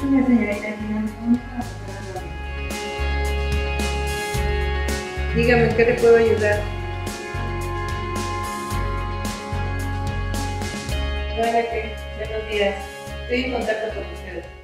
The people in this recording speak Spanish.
señorita. Dígame, qué le puedo ayudar? Hola, ¿qué? Buenos días. Estoy en contacto con ustedes.